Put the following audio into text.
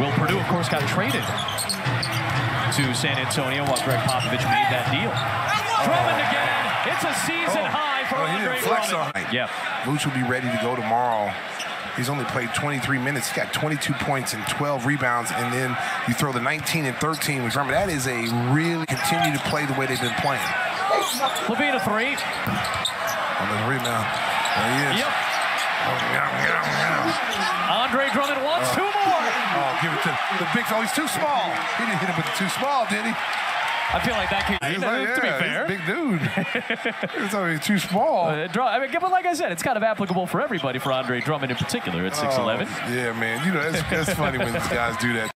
Will Purdue, of course, got traded to San Antonio while Gregg Popovich made that deal. Drummond again. It's a season Oh. high for Oh, he Andre flex Drummond. on. Yeah. Vooch will be ready to go tomorrow. He's only played 23 minutes. He's got 22 points and 12 rebounds, and then you throw the 19 and 13. Which remember that is a really continue to play the way they've been playing. LaVine a three. On the rebound, there he is. Yep. Oh. Andre Drummond wants two more. Oh, give it to the big fella. He's too small. He didn't hit him with the too small, did he? I feel like that could, He's to like, be yeah, he's fair. a big dude. it's already too small. Uh, I mean, but like I said, it's kind of applicable for everybody for Andre Drummond in particular at 6'11. Oh, yeah, man. You know, that's, that's funny when these guys do that.